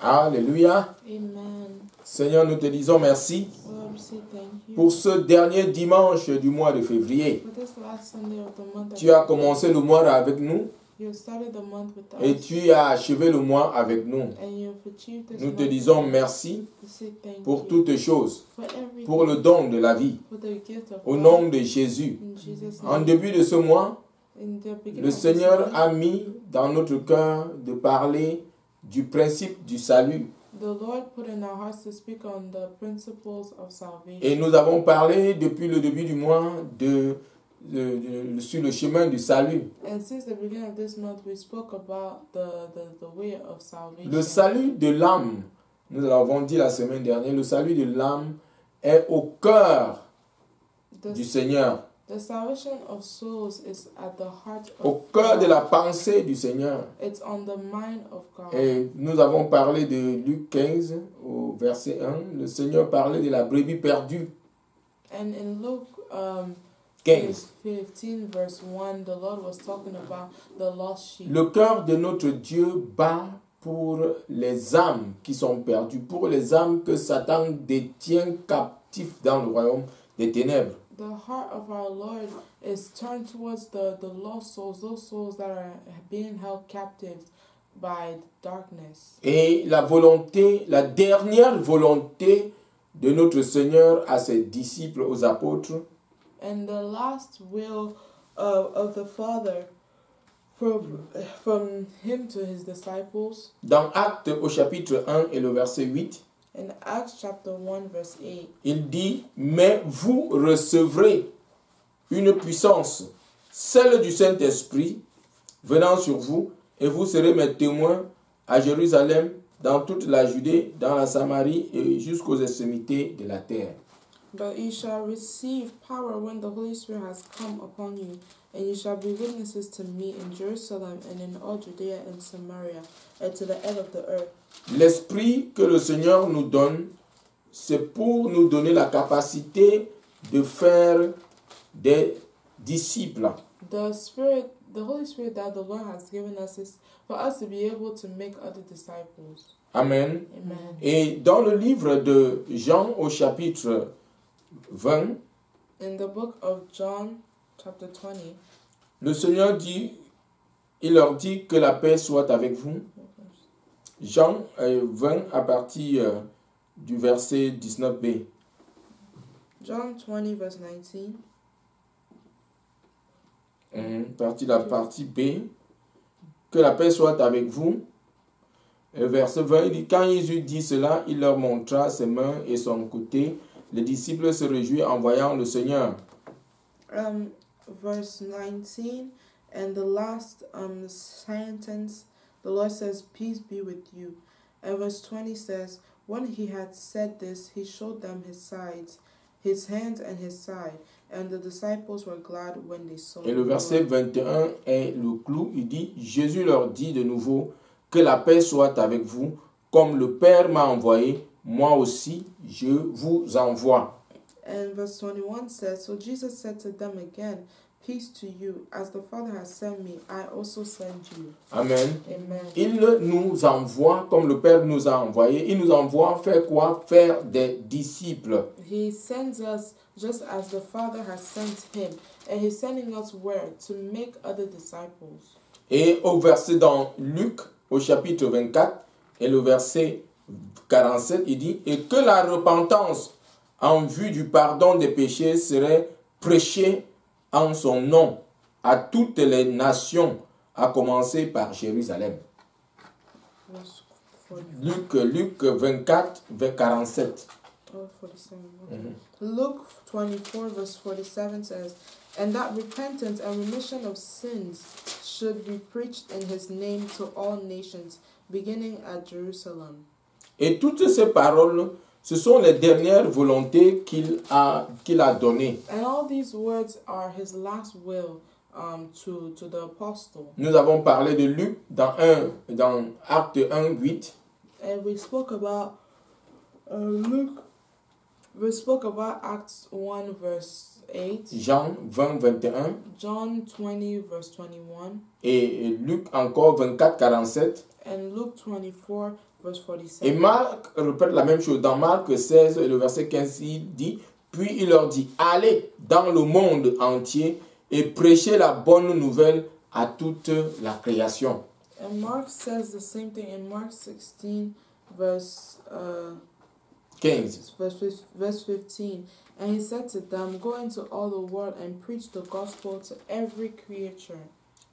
Alléluia. Amen. Seigneur, nous te disons merci pour ce dernier dimanche du mois de février. Tu as commencé le mois avec nous You started the month with et tu as achevé le mois avec nous. Nous te disons merci pour you toutes choses, pour le don de la vie. Au nom de Jésus. En début de ce mois, le Seigneur a mis dans notre cœur de parler du principe du salut. The Lord put in our hearts to speak on the principles of salvation. Et nous avons parlé depuis le début du mois de, de- de- sur le chemin du salut. And since the beginning of this month, we spoke about the, the, the way of salvation. Le salut de l'âme, nous l'avons dit la semaine dernière, le salut de l'âme est au cœur The, du Seigneur, the salvation of souls is at the heart of au cœur de la pensée du Seigneur. It's on the mind of God. Et nous avons parlé de Luc 15 au verset 1. Le Seigneur parlait de la brebis perdue. And in Luke um, 15. 15, verse 1, the Lord was talking about the lost sheep. Le cœur de notre Dieu bat pour les âmes qui sont perdues, pour les âmes que Satan détient captifs dans le royaume des ténèbres. The heart of our Lord is turned towards the, the lost souls, those souls that are being held captive by darkness. Et la volonté, la dernière volonté de notre Seigneur à ses disciples, aux apôtres, And the last will of, of the Father from, from him to his disciples dans Actes au chapitre 1 et le verset 8, in Acts chapter 1, verse 8. il dit, mais vous recevrez une puissance, celle du Saint-Esprit, venant sur vous, et vous serez mes témoins à Jérusalem, dans toute la Judée, dans la Samarie et jusqu'aux extrémités de la terre. But you shall receive power when the Holy Spirit has come upon you, and you shall be witnesses to me in Jerusalem and in all Judea and Samaria and to the end of the earth. L'esprit que le Seigneur nous donne, c'est pour nous donner la capacité de faire des disciples. The Spirit, the Holy Spirit that the Lord has given us is for us to be able to make other disciples. Amen. Amen. Et dans le livre de Jean au chapitre 20, In the book of John, chapter 20, le Seigneur dit, il leur dit que la paix soit avec vous. Jean euh, 20 à partir euh, du verset 19b. John 20, verse 19. Mhm, partie la partie B. Que la paix soit avec vous. Et verset 20, il dit, quand Jésus dit cela, il leur montra ses mains et son côté. Les disciples se réjouirent en voyant le Seigneur. Um, verse 19, and the last um sentence, the Lord says, Peace be with you. And verse 20 says, When he had said this, he showed them his sides, his hands and his side. And the disciples were glad when they saw Et le verset Lord. 21 est le clou. Il dit, Jésus leur dit de nouveau, que la paix soit avec vous. Comme le Père m'a envoyé, moi aussi, je vous envoie. And verse 21 says, So Jesus said to them again, Peace to you. As the Father has sent me, I also send you. Amen. Amen. Il nous envoie comme le Père nous a envoyé. Il nous envoie faire quoi? Faire des disciples. He sends us just as the Father has sent him. And he's sending us where? To make other disciples. Et au verset dans Luc, au chapitre 24, et le verset 47, il dit, et que la repentance en vue du pardon des péchés serait prêchée en son nom à toutes les nations, à commencer par Jérusalem. Verse 40, Luc, Luc 24, vers 47. oh, 47. okay. Luke 24, verse 47 says, And that repentance and remission of sins should be preached in his name to all nations, beginning at Jerusalem. Et toutes ces paroles, ce sont les dernières volontés qu'il a, qu'il a données. And all these words are his last will um, to, to the apostle. Nous avons parlé de Luc dans, 1, dans Acte 1, 8. And we spoke about uh, Luke We spoke about Acts 1 verse 8, Jean 20, 21 John 20 verse 21, et Luc encore 24, 47. and Luke 24 verse Et 47. Marc répète la même chose. Dans Marc 16, et le verset 15, il dit, puis il leur dit, allez dans le monde entier et prêchez la bonne nouvelle à toute la création. And Mark says the same thing in Mark 16 verse uh, 15. verse verse 15. And he said to them, Go into all the world and preach the gospel to every creature.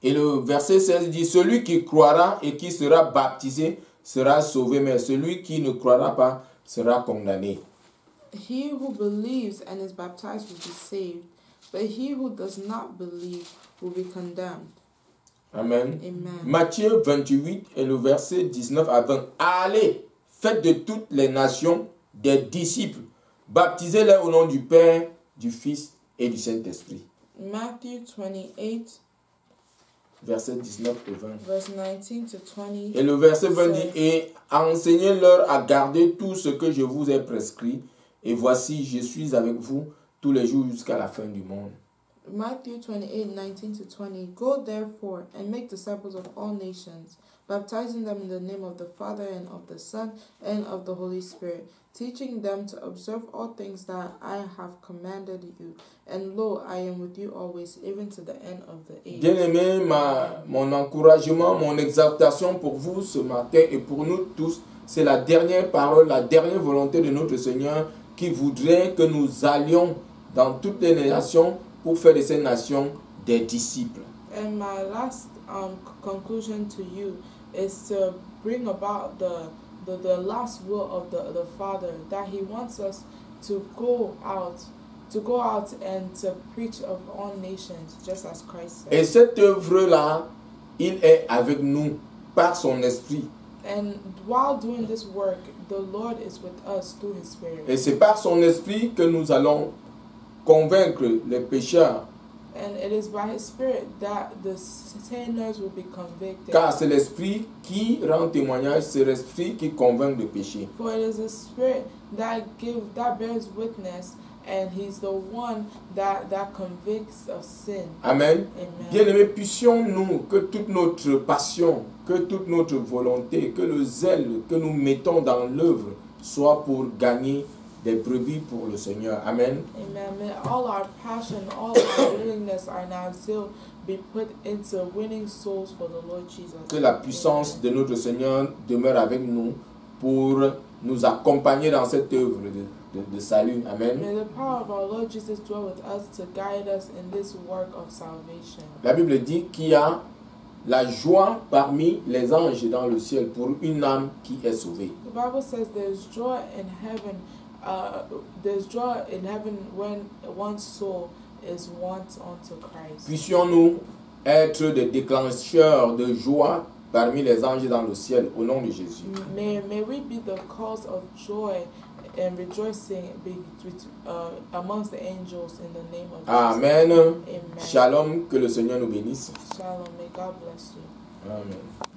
Et le verset 16 dit, celui qui croira et qui sera baptisé sera sauvé, mais celui qui ne croira pas sera condamné. He who believes and is baptized will be saved, but he who does not believe will be condemned. Amen. Amen. Matthieu 28 et le verset 19 à 20. Allez, faites de toutes les nations des disciples, baptisez-les au nom du Père, du Fils et du Saint-Esprit. Matthew 28, Verset 19 et 20. verse 19 to 20. Et le verset 20 dit, et enseignez-leur à garder tout ce que je vous ai prescrit, et voici, je suis avec vous tous les jours jusqu'à la fin du monde. Matthew 28, 19 to 20. Go therefore and make disciples of all nations, baptizing them in the name of the Father and of the Son and of the Holy Spirit, teaching them to observe all things that I have commanded you. And lo, I am with you always, even to the end of the age. Bien-aimé, ma, mon encouragement, mon exaltation pour vous ce matin et pour nous tous, c'est la dernière parole, la dernière volonté de notre Seigneur qui voudrait que nous allions dans toutes les nations pour faire de ces nations des disciples. And my last um, conclusion to you is to bring about the, the, the last will of the, the Father, that He wants us to go out, to go out and to preach of all nations, just as Christ Et cette œuvre-là, il est avec nous par son esprit. And while doing this work, the Lord is with us through His Spirit. Et c'est par son esprit que nous allons convaincre les pécheurs, And it is by His Spirit that the sinners will be convicted. car c'est l'esprit qui rend témoignage, c'est l'esprit qui convainc de péché. For it is the Spirit that give that bears witness, and He's the one that that convicts of sin. Amen. Amen. Bien-aimés, puissions-nous que toute notre passion, que toute notre volonté, que le zèle que nous mettons dans l'œuvre soit pour gagner des brebis pour le Seigneur. Amen. Amen. May all our passion, all our willingness, and our zeal be put into winning souls for the Lord Jesus. Que la puissance de notre Seigneur demeure avec nous pour nous accompagner dans cette œuvre de, de- de salut. Amen. May the power of our Lord Jesus dwell with us to guide us in this work of salvation. La Bible dit qu'il y a la joie parmi les anges dans le ciel pour une âme qui est sauvée. The Bible says there's joy in heaven. Uh, there's joy in heaven when one soul is unto Christ. Puissions-nous être des déclencheurs de joie parmi les anges dans le ciel au nom de Jésus. May, may we be the cause of joy and rejoicing uh, amongst the angels in the name of Amen. Jesus. Amen. Shalom, que le Seigneur nous bénisse. Shalom. May God bless you. Amen.